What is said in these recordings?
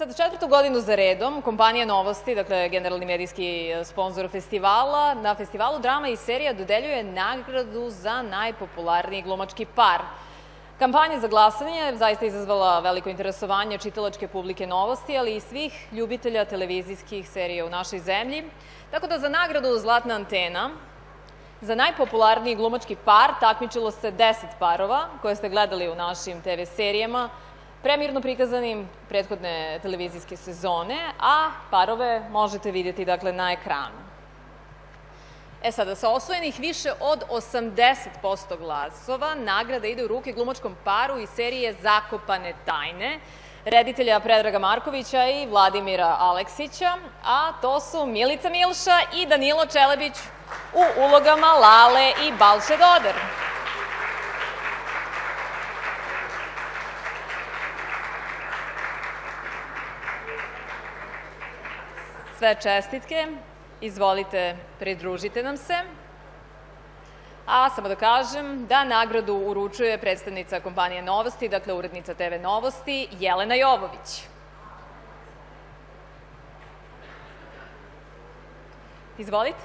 sad, četvrtu godinu za redom, kompanija Novosti, dakle, generalni medijski sponsor festivala, na festivalu drama i serija dodeljuje nagradu za najpopularniji glumački par. Kampanja za glasanje je zaista izazvala veliko interesovanje čitalačke publike Novosti, ali i svih ljubitelja televizijskih serija u našoj zemlji. Tako da za nagradu Zlatna antena, za najpopularniji glumački par takmičilo se 10 parova koje ste gledali u našim TV serijama, premirno prikazanim prethodne televizijske sezone, a parove možete vidjeti dakle, na ekranu. E sada, sa osvojenih više od 80% glasova, nagrada ide u ruke glumačkom paru iz serije Zakopane tajne, reditelja Predraga Markovića i Vladimira Aleksića, a to su Milica Milša i Danilo Čelebić u ulogama Lale i Balše Doder. Sve čestitke, izvolite, pridružite nam se. A samo da kažem da nagradu uručuje predstavnica kompanije Novosti, dakle urednica TV Novosti, Jelena Jovović. Izvolite.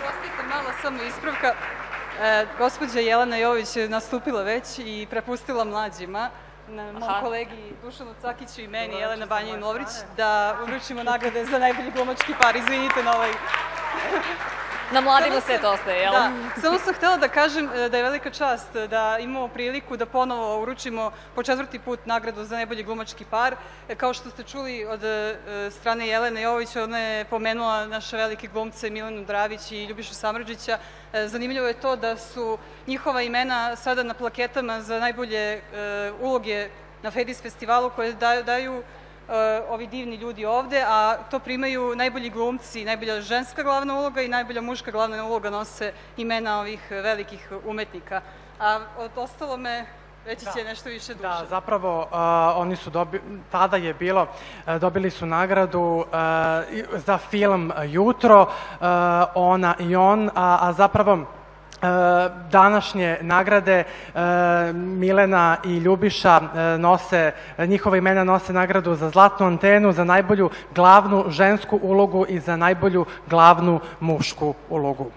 Prostite, mala samo ispravka. E, gospođa Jelena Jović je nastupila već i prepustila mlađima, na mom Aha. kolegi Dušanu Cakiću i meni, Jelena Banjin Lovrić, da uručimo nagrade za najbolji glumački par. Izvinite na ovaj... Na mladima sve to ostaje, jel? Da, samo sam htela da kažem e, da je velika čast da imamo priliku da ponovo uručimo po četvrti put nagradu za najbolji glumački par. E, Kao što ste čuli od e, strane Jelene Jović, ona je pomenula naše velike glumce Milenu Dravić i Ljubišu Samrđića. E, Zanimljivo je to da su njihova imena sada na plaketama za najbolje e, uloge na Fedis festivalu koje daju, e, ovi divni ljudi ovde, a to primaju najbolji glumci, najbolja ženska glavna uloga i najbolja muška glavna uloga nose imena ovih velikih umetnika. A od ostalo me reći će nešto više duše. Da, zapravo uh, oni su dobi, tada je bilo, uh, dobili su nagradu uh, za film Jutro, uh, ona i on, a, a zapravo današnje nagrade e, Milena i Ljubiša e, nose, njihova imena nose nagradu za zlatnu antenu, za najbolju glavnu žensku ulogu i za najbolju glavnu mušku ulogu.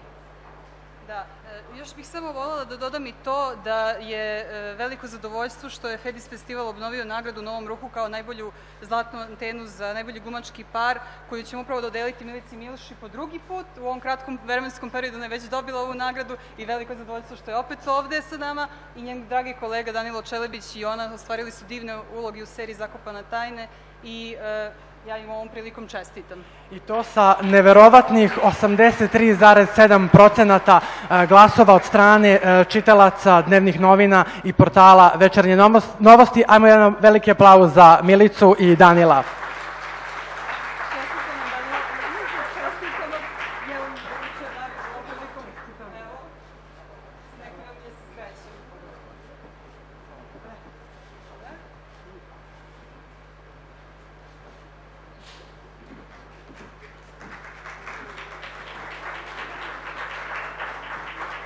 Još bih samo voljela da dodam i to da je e, veliko zadovoljstvo što je Fedis festival obnovio nagradu Novom Ruhu kao najbolju zlatnu antenu za najbolji glumački par, koju ćemo upravo dodeliti Milici Milši po drugi put. U ovom kratkom vremenskom periodu ona je već dobila ovu nagradu i veliko zadovoljstvo što je opet ovde sa nama i njen dragi kolega Danilo Čelebić i ona ostvarili su divne uloge u seriji Zakopana tajne i e, ja im ovom prilikom čestitam. I to sa neverovatnih 83,7 procenata e, glasova od strane e, čitalaca dnevnih novina i portala Večernje novosti. Ajmo jedan veliki aplauz za Milicu i Danila. Čestitam vam, Danilo. Čestitam vam. Ja vam uručujem nagradu ovom prilikom. Evo, neka vam je se sreće.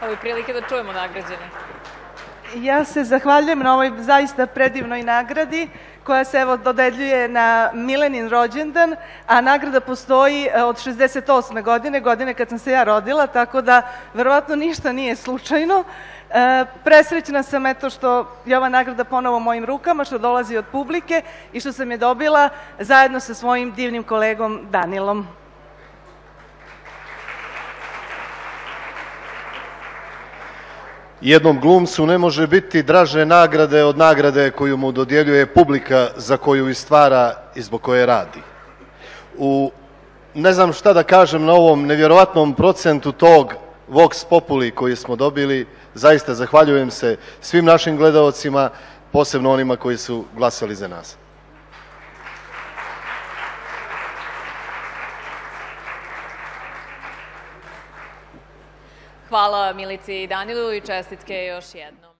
Ovo je prilike da čujemo nagrađene. Ja se zahvaljujem na ovoj zaista predivnoj nagradi koja se evo dodeljuje na Milenin rođendan, a nagrada postoji e, od 68. godine, godine kad sam se ja rodila, tako da verovatno ništa nije slučajno. E, presrećna sam eto što je ova nagrada ponovo u mojim rukama, što dolazi od publike i što sam je dobila zajedno sa svojim divnim kolegom Danilom. Jednom glumcu ne može biti draže nagrade od nagrade koju mu dodjeljuje publika za koju i stvara i zbog koje radi. U, ne znam šta da kažem na ovom nevjerovatnom procentu tog Vox Populi koji smo dobili, zaista zahvaljujem se svim našim gledaocima, posebno onima koji su glasali za nas. Hvala Milici i Danilu i čestitke još jednom.